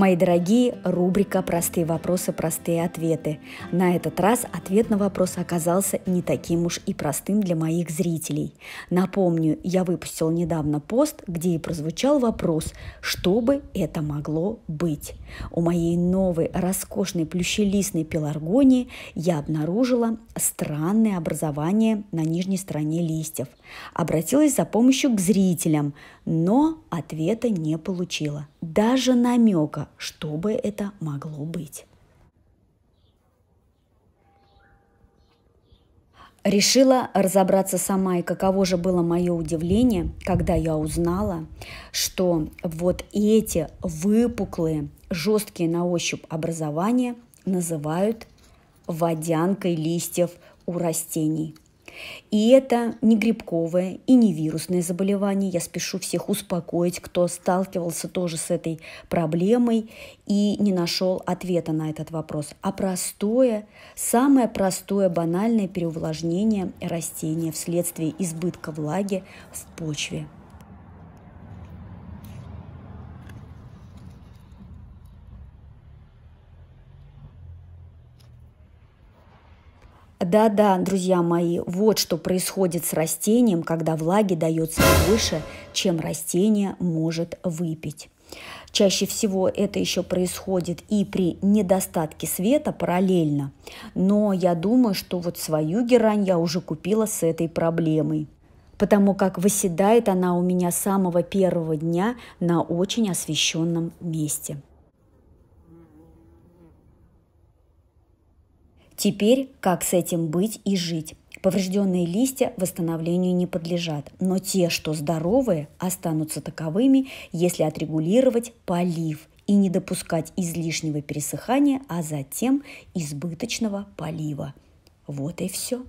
Мои дорогие, рубрика «Простые вопросы, простые ответы». На этот раз ответ на вопрос оказался не таким уж и простым для моих зрителей. Напомню, я выпустил недавно пост, где и прозвучал вопрос, что бы это могло быть. У моей новой роскошной плющелистной пеларгонии я обнаружила странное образование на нижней стороне листьев. Обратилась за помощью к зрителям, но ответа не получила. Даже намека, что бы это могло быть. Решила разобраться сама, и каково же было мое удивление, когда я узнала, что вот эти выпуклые, жесткие на ощупь образования называют водянкой листьев у растений – и это не грибковое и не вирусное заболевание. Я спешу всех успокоить, кто сталкивался тоже с этой проблемой и не нашел ответа на этот вопрос. А простое, самое простое банальное переувлажнение растения вследствие избытка влаги в почве – Да-да, друзья мои, вот что происходит с растением, когда влаги дается больше, чем растение может выпить. Чаще всего это еще происходит и при недостатке света параллельно. Но я думаю, что вот свою герань я уже купила с этой проблемой потому как выседает она у меня с самого первого дня на очень освещенном месте. Теперь как с этим быть и жить? Поврежденные листья восстановлению не подлежат, но те, что здоровые, останутся таковыми, если отрегулировать полив и не допускать излишнего пересыхания, а затем избыточного полива. Вот и все.